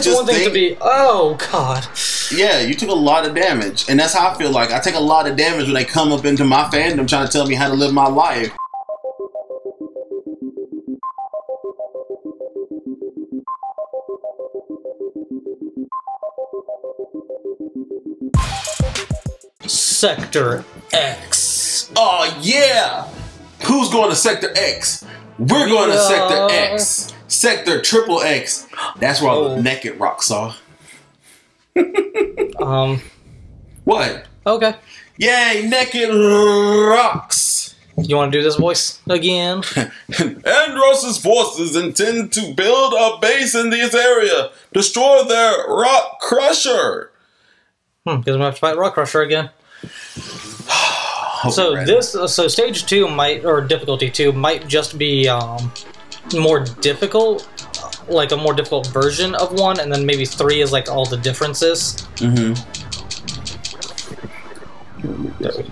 it's just one thing to be. Oh God. Yeah, you took a lot of damage, and that's how I feel like I take a lot of damage when they come up into my fandom trying to tell me how to live my life. Sector X. Oh yeah, who's going to Sector X? We're going to Sector X, Sector Triple X. That's where all Oh. the naked rocks are. Um. What? Okay. Yay, naked rocks! You want to do this voice again? Andross's forces intend to build a base in this area, destroy their rock crusher. Hmm. Because we have to fight Rock Crusher again. So this, so stage two might, or difficulty two might just be um, more difficult, like a more difficult version of one, and then maybe three is like all the differences. Mm-hmm.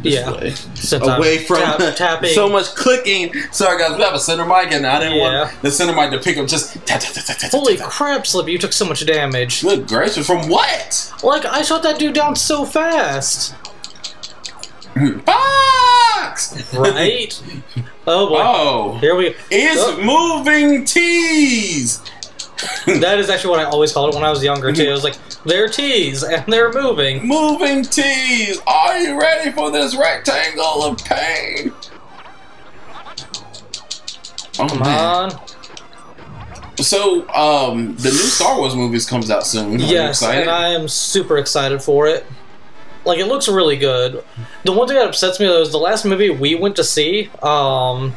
Yeah. Since Away I'm from tap- tapping. so much clicking. Sorry guys, we have a center mic and I didn't Yeah. want the center mic to pick up just tap, Holy tap, tap. crap, Slippy! You took so much damage. Good gracious, from what? Like I shot that dude down so fast, Fox! right? oh boy. Oh. Here we. Go. It's Oh. moving tees! That is actually what I always called it when I was younger too. It was like they're tees and they're moving. Moving tees! Are you ready for this rectangle of pain? Oh Come man. on. So, um, the new Star Wars movies comes out soon. Yes, and I am super excited for it. Like it looks really good. The one thing that upsets me though is the last movie we went to see, um,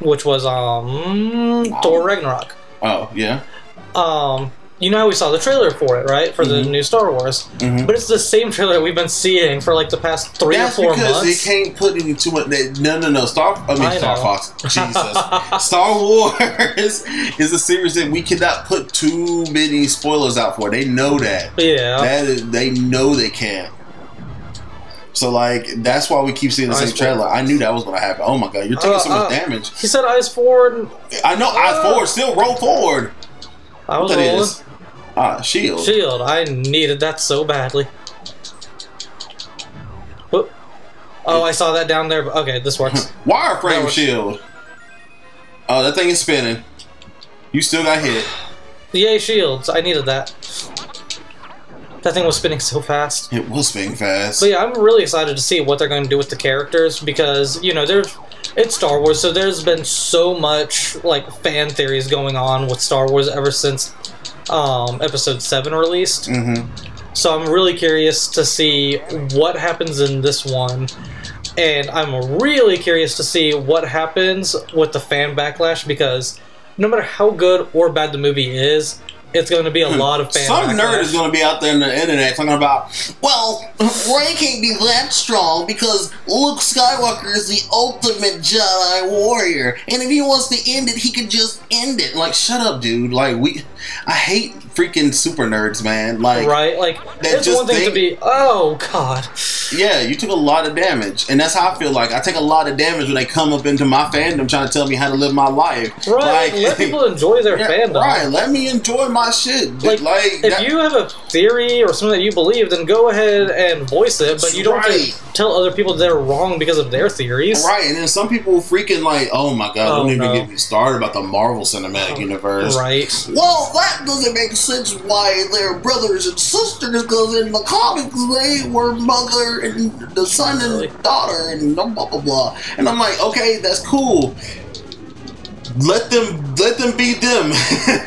which was um Thor Ragnarok. Oh, yeah. Um, you know how we saw the trailer for it, right? For the Mhm. new Star Wars, Mhm. but it's the same trailer we've been seeing for like the past three That's or four because months. they can't put any too much. They, no, no, no. Star. I mean, I Star know. Fox. Jesus. Star Wars is a series that we cannot put too many spoilers out for. They know that. yeah, That is, they know they can't. So like that's why we keep seeing the Eyes same trailer. I knew that was gonna happen. Oh my god, you're taking Uh, so much uh, damage. he said eyes forward. I know. Eyes uh, forward. Still roll forward. I was that rolling. is? Ah, shield. Shield. I needed that so badly. Whoop. Oh, I saw that down there. Okay, this works. Wireframe shield. Oh, that thing is spinning. You still got hit. Yay, shields! I needed that. That thing was spinning so fast. It was spinning fast. But yeah, I'm really excited to see what they're going to do with the characters because you know there's it's Star Wars, so there's been so much like fan theories going on with Star Wars ever since um, Episode Seven released. Mm-hmm. So I'm really curious to see what happens in this one. And I'm really curious to see what happens with the fan backlash because no matter how good or bad the movie is, it's going to be a lot of fan Some backlash. nerd is going to be out there on the internet talking about, well, Rey can't be that strong because Luke Skywalker is the ultimate Jedi warrior, and if he wants to end it, he could just end it. Like, shut up, dude. Like, we, I hate freaking super nerds, man. Like, right? Like, That it's just one thing to be, oh, God. yeah, you took a lot of damage, and that's how I feel. Like, I take a lot of damage when they come up into my fandom trying to tell me how to live my life. Right? Like, let people enjoy their yeah, fandom. Right, let me enjoy my shit. Like, Like, if that- you have a theory or something that you believe, then go ahead and voice it, but you don't Right. tell other people they're wrong because of their theories. Right, and then some people freaking like, oh my god, Oh, don't even no. get me started about the Marvel Cinematic oh, Universe. Right. Well, that doesn't make sense why they're brothers and sisters, because in the comics they were mother and the son Really? and daughter and blah blah blah blah. And I'm like, okay, that's cool. Let them let them be them.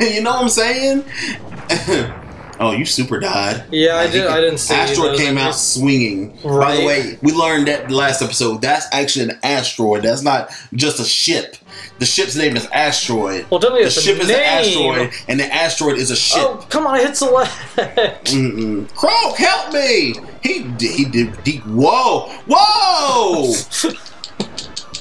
you know what I'm saying? oh, you super died. Yeah, I Like, did- I didn't see Asteroid came out images. swinging. By the way, we learned that last episode. That's actually an asteroid. That's not just a ship. The ship's name is Asteroid. Well, tell me the ship is an asteroid, and the asteroid is a ship. Oh, come on, I hit select. Mm-mm. Croak, help me! He did. He did. He, whoa! Whoa!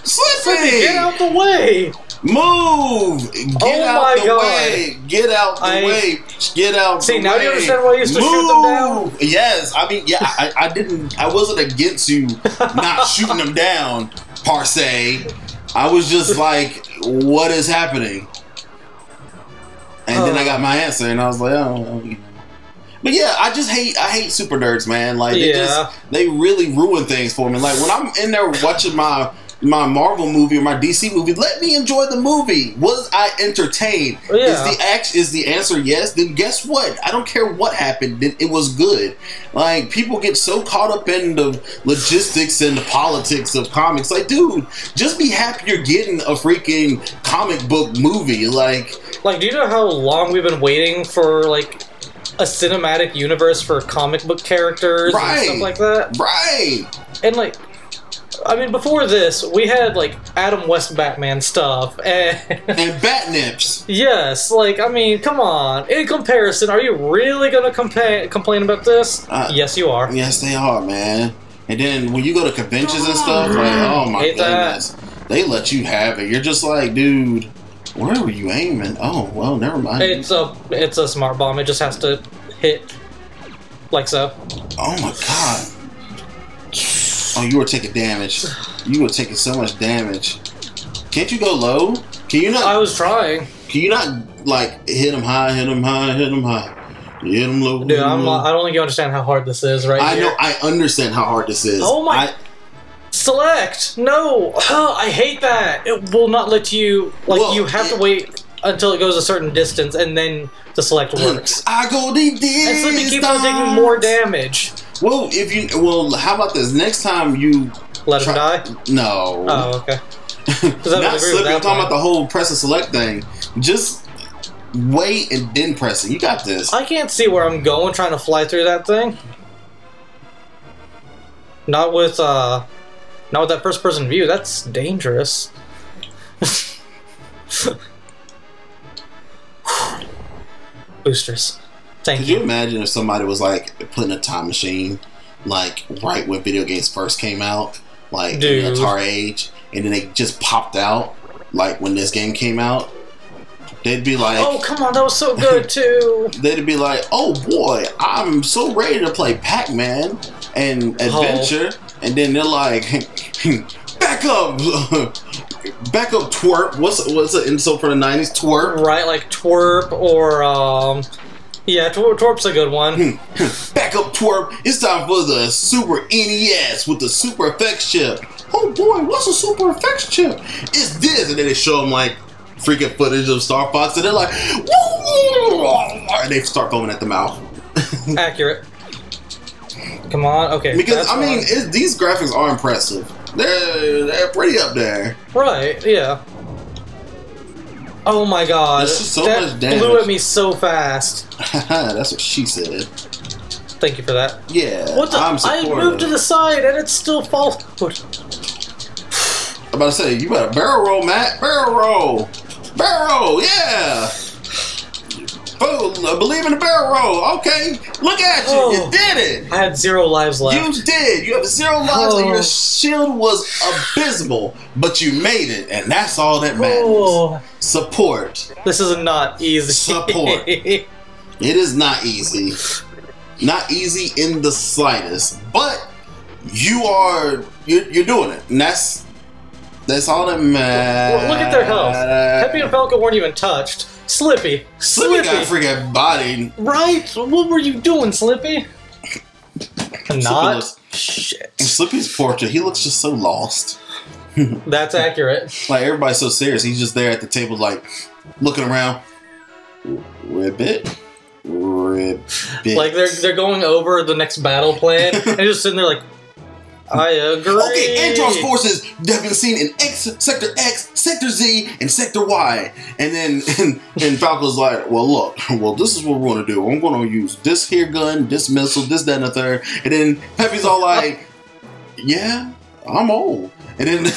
Slippy! Get out the way! Move! Get Oh out the God. way! Get out the I- way! Get out See, the now way! do you understand why I used to Move! shoot them down? Yes, I mean, yeah, I, I didn't. I wasn't against you not shooting them down, per se. I was just like, what is happening? And then I oh. got my answer, and I was like, oh, oh, you know. But yeah, I just hate I hate super nerds, man. Like they just they really ruin things for me. Like when I'm in there watching my my Marvel movie or my DC movie, let me enjoy the movie. Was I entertained? Oh, yeah. Is the act is the answer yes? Then guess what? I don't care what happened. It, it was good. Like people get so caught up in the logistics and the politics of comics. Like, dude, just be happy you're getting a freaking comic book movie. Like, Like, do you know how long we've been waiting for like a cinematic universe for comic book characters and stuff like that? right? And like, I mean, before this, we had like Adam West Batman stuff, and And Batnips. yes, like, I mean, come on. In comparison, are you really gonna compa- complain about this? Uh, yes, you are. Yes, they are, man. And then when you go to conventions and stuff, like, oh my Hate that. goodness, they let you have it. You're just like, dude, where were you aiming? Oh, well, never mind. It's a it's a smart bomb. It just has to hit like so. oh my god. Oh, you were taking damage. You were taking so much damage. Can't you go low? Can you not? I was trying, Can you not like hit him high, hit him high, hit him high, hit him low? dude. I'm. low? I don't think you understand how hard this is, right I here. know. I understand how hard this is. Oh my- I, Select. No, Oh, I hate that. It will not let you. Like Well, you have to wait until it goes a certain distance, and then the select works. I go the distance. And Slippy keeps on taking more damage. Well, if you well, how about this? Next time you Let him die. No, Oh, okay. Not slipping. I'm talking point. about the whole press and select thing. Just wait and then press it. You got this. I can't see where I'm going trying to fly through that thing. Not with uh not with that first person view, that's dangerous. Boosters. Thank Could you you. imagine if somebody was like putting a time machine, like right when video games first came out, like in Dude. the Atari age, and then they just popped out, like when this game came out? They'd be like, Oh come on, that was so good too. they'd be like, "Oh boy, I'm so ready to play Pac-Man and adventure," and then they're like, "Back up, back up, twerp." What's what's the insult for the '90s? Twerp. right, like twerp or um yeah, twerp, twerp's a good one. Hmm, hmm. Back up, twerp. It's time for the Super NES with the Super FX chip. Oh boy, what's a Super FX chip? It's this, and then they show them like freaking footage of Star Fox, and they're like, and they start foaming at the mouth. Accurate. Come on, okay. Because I mean, it, these graphics are impressive. They're they're pretty up there. Right, yeah. Oh my god. So that much damage. blew at me so fast. That's what she said. Thank you for that. Yeah, What the? I'm I moved to the side and it still falls. I'm about to say, you better barrel roll, Matt. Barrel roll. Barrel roll, yeah. Oh, believe in the barrel roll. Okay, look at you. Oh. You did it. I had zero lives left. You did. You have zero lives, and Oh. your shield was abysmal, but you made it, and that's all that matters. Oh, Support. this is not easy. Support. It is not easy. Not easy in the slightest. But you are you're, you're doing it. And that's that's all that matters. Well, look at their health. Peppy and Falco weren't even touched. Slippy. Slippy Slippy. got freaking body. right? What were you doing, Slippy? Not. looks- Shit. In Slippy's portrait, he looks just so lost. That's accurate. Like everybody's so serious. He's just there at the table, like looking around. Ribbit, ribbit. Like they're they're going over the next battle plan and just sitting there like, I agree. Okay, Andross forces have been seen in X, Sector X, Sector Z, and Sector Y. And then and, and Falco's like, well, look, well, this is what we're to do. I'm to use this here gun, this missile, this, that, and third. And then Peppy's all like, yeah, I'm old. And then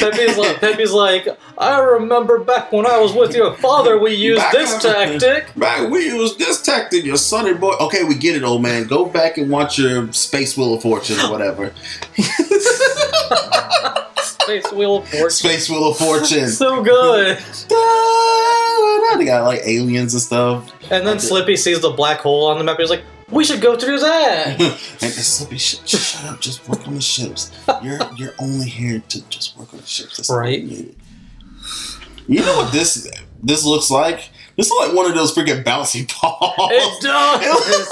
Pepe's like, Pepe's like, I remember back when I was with your father, we used Back this tactic. Man, we use this tactic, your sonny boy. Okay, we get it, old man. Go back and watch your Space Wheel of Fortune or whatever. Space Wheel of Fortune. Space Wheel of Fortune. So good. They got like aliens and stuff. And then Slippy sees the black hole on the map. He's like, we should go through that. and Slippy, sh- sh- shut up. Just work on the ships. You're you're only here to just work on the ships. That's Right. you. You know what this this looks like. This is like one of those freaking bouncy balls. It does.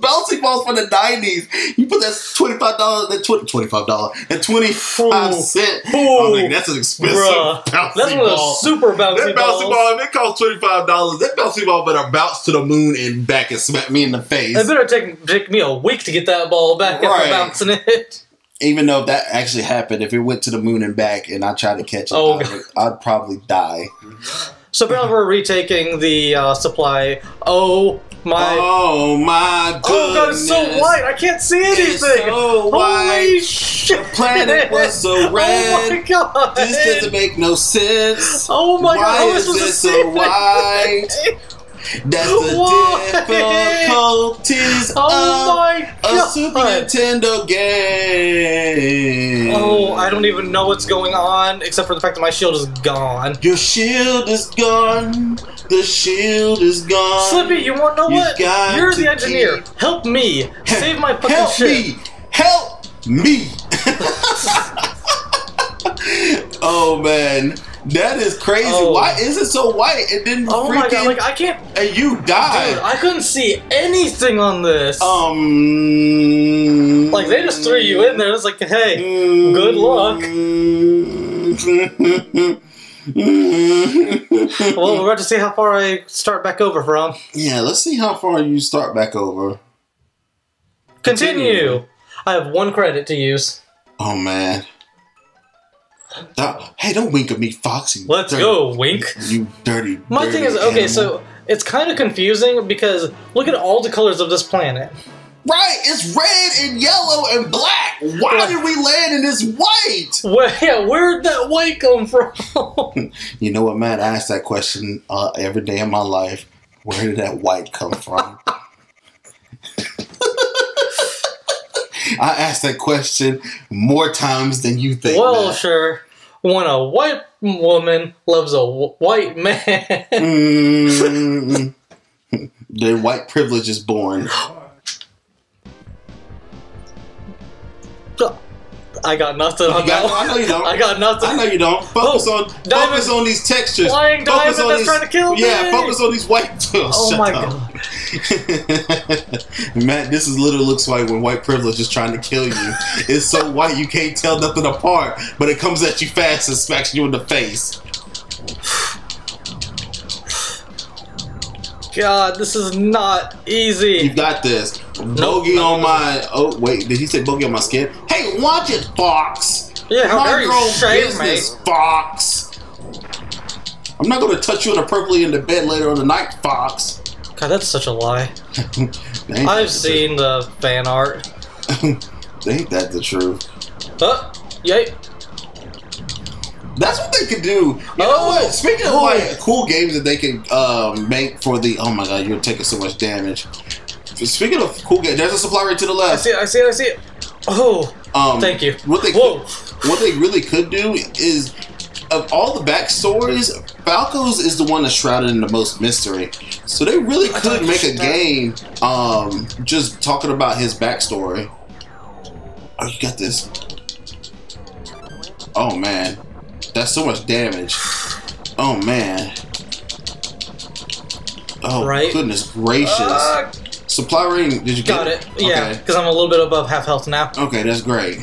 Bouncy balls from the nineties. You put that twenty five dollars, that twenty five dollar, and twenty five Ooh. I'm like, that's an expensive Bruh. bouncy That's one of ball. those super bouncy that balls. ball, if it costs twenty five dollars, that bouncy ball better bounce to the moon and back and smack me in the face. It better take take me a week to get that ball back Right. after bouncing it. Even though that actually happened, if it went to the moon and back, and I tried to catch it, Oh, I would, I'd probably die. So apparently we're retaking the uh, supply. Oh my! oh my goodness! oh god, it's so white. I can't see anything. It's so Holy white. shit! planet was so Oh my red. god! This doesn't make no sense. Oh my Why god! Am I is to so white? That's the difficulties Oh of a Super! Nintendo game. Oh, I don't even know what's going on except for the fact that my shield is gone. Your shield is gone. The shield is gone. Slippy, you want to know You what? You're the engineer. Help me save my fucking Help shit. me! Help me! oh man, that is crazy. Oh. Why is it so white? It didn't Oh my god! Like I can't, and you died. dude. I couldn't see anything on this. um. Like they just threw you in there. It's like, hey, good luck. well, we're about to see how far I start back over from. yeah, let's see how far you start back over. Continue. Continue. I have one credit to use. Oh man. Uh, hey, don't wink at me, Foxy. Let's go, Wink. You dirty. My dirty thing is, okay, animal. so it's kind of confusing because look at all the colors of this planet. Right, it's red and yellow and black. Why Right. did we land in this white? Where, yeah, where'd that white come from? You know what, man? I ask that question uh, every day of my life. Where did that white come from? I ask that question more times than you think. well, sure. When a white woman loves a w- white man. Mm, the white privilege is born. I got nothing on got- that I know you don't. I got nothing. I know you don't. Focus Oh, on diamond. focus on these textures. Flying focus diamond that's trying to kill Yeah, me. focus on these white. Oh shut my up. god. Matt, this is literally looks like when white privilege is trying to kill you. It's so white you can't tell nothing apart, but it comes at you fast and smacks you in the face. God, this is not easy. You got this. Bogey on my. Oh wait, did he say bogey on my skin? Hey, watch it, Fox. Yeah, how dare you shame business, Fox. I'm not gonna touch you inappropriately in the bed later on the night, Fox. God, that's such a lie. I've seen the fan art. Ain't that the truth? Oh, yay. That's what they could do. You Oh! what? Speaking of Oh. like cool games that they could um, make for the oh my god, you're taking so much damage. Speaking of cool games, there's a supply right to the left. I see it, I see it, I see it. Oh, Um, thank you. What they Whoa. what they really could do is of all the backstories, Falco's is the one that's shrouded in the most mystery. So they really could make a game um, just talking about his backstory. Oh, you got this. Oh man, that's so much damage. Oh man. Oh Right. goodness gracious! Ah, Supply ring. Did you got get it. Yeah, Okay. because I'm a little bit above half health now. Okay, that's great.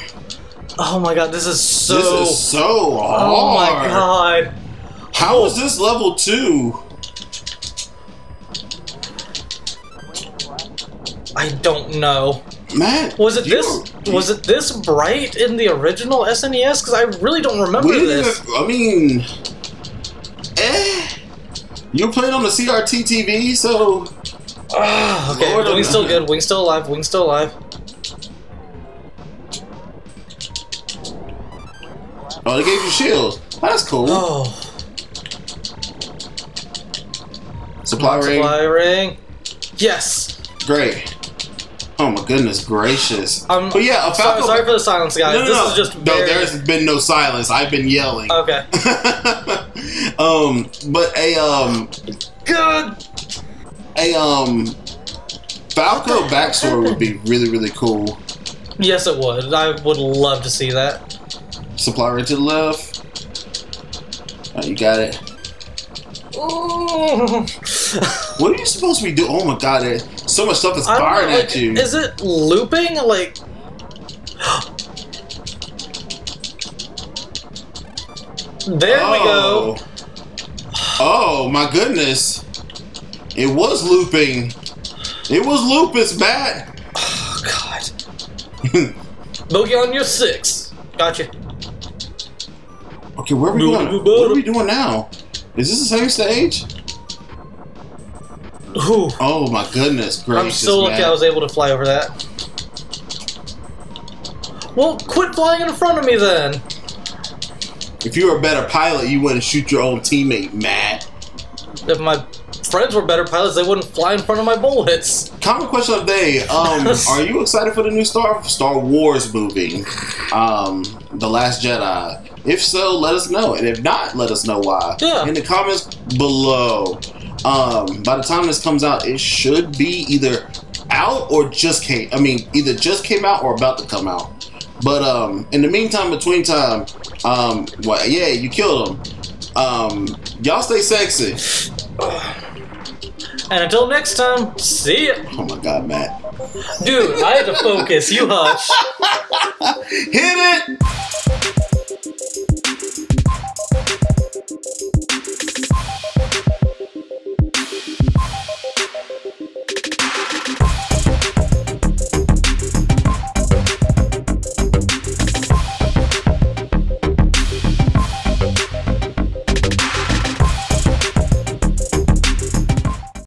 Oh my god, this is so. this is so hard. oh my god. How is this level two? I don't know. Man, Was it this? were- Was it this bright in the original SNES? Because I really don't remember this. I mean, eh. You played on the CRT TV, so Ah, okay, Lord Wing's still good. Wing's still alive. Wing's still alive. oh, they gave you shield. That's cool. Oh, Supply ring, supply ring. Yes. great. Oh my goodness gracious! I'm but yeah, a sorry, Falco. sorry for the silence, guys. no, no, this no. is just no. very... There's been no silence. I've been yelling. okay. um, but a um Good. a um Falco backstory would be really really cool. Yes, it would. I would love to see that. Supply right to the left. Oh, you got it. What are you supposed to be doing? Oh my god, there's so much stuff that's firing know, at you. Is it looping? Like, there we go. Oh. Oh my goodness. It was looping. It was lupus, Matt. Oh God. Bogey on your six. Gotcha. Okay, where are we going? What are we doing now? Is this the same stage? Ooh. Oh my goodness gracious, I'm so lucky man. I was able to fly over that. Well, quit flying in front of me then. If you were a better pilot, you wouldn't shoot your own teammate, Matt. If my friends were better pilots, they wouldn't fly in front of my bullets. Common question of the day. Um, are you excited for the new Star Star Wars movie? Um, The Last Jedi? If so, let us know. And if not, let us know why. Yeah. In the comments below. Um, by the time this comes out, it should be either out or just came I mean, either just came out or about to come out. But um in the meantime, between time, um well yeah, you killed him. Um y'all stay sexy. And until next time, see ya. Oh my god, Matt. Dude, I had to focus. You hush. Hit it!